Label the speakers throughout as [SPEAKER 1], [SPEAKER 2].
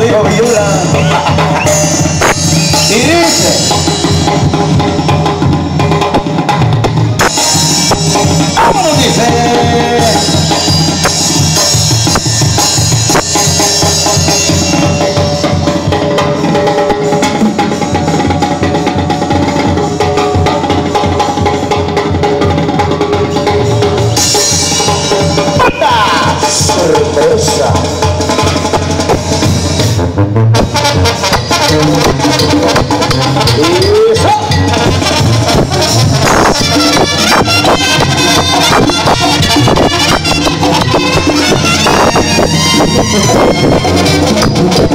[SPEAKER 1] dijo Viula. Y dice.
[SPEAKER 2] Música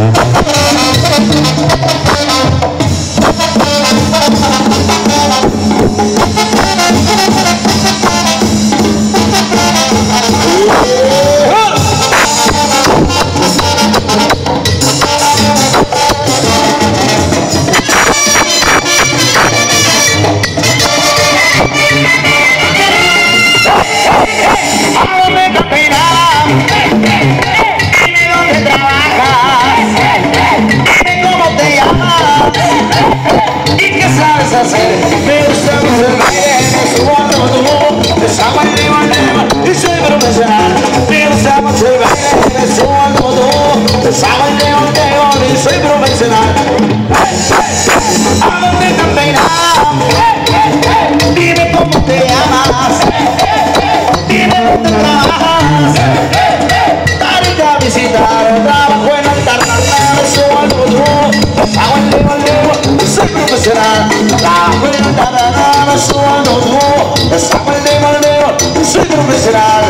[SPEAKER 2] mm-hmm. Visitar, trabajo en alta rana, me subo al botón. Hago el dedo, el dedo, soy profesional. Trabajo en alta rana, me subo al botón. Hago el dedo, el dedo, soy profesional.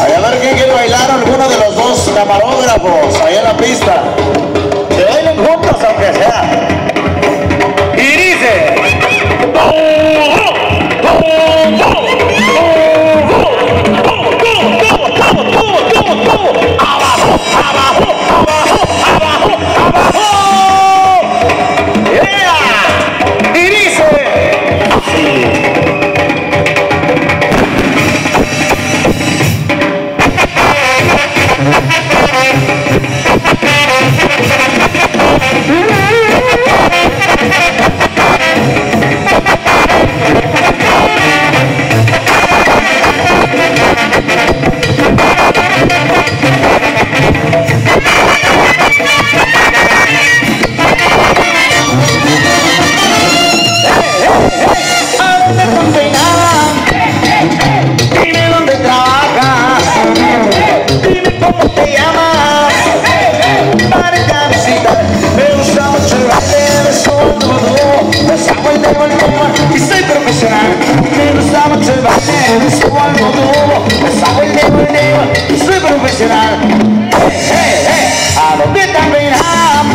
[SPEAKER 1] Ay, a ver quién quiere bailar alguno de los dos camarógrafos ahí en la pista. Que bailen juntos aunque sea.
[SPEAKER 2] Todo. Me saco el dedo, el dedo y soy profesional. Hey, hey, hey. ¿A dónde están peinadas?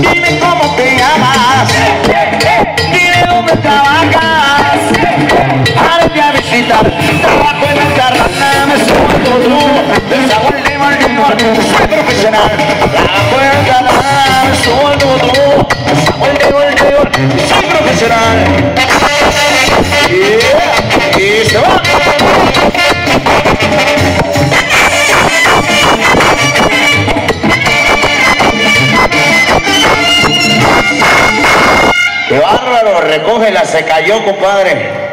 [SPEAKER 2] Dime cómo te llamas. Dime dónde trabajas. Párate a visitar.
[SPEAKER 1] ¡Qué bárbaro! Recógela, se cayó, compadre.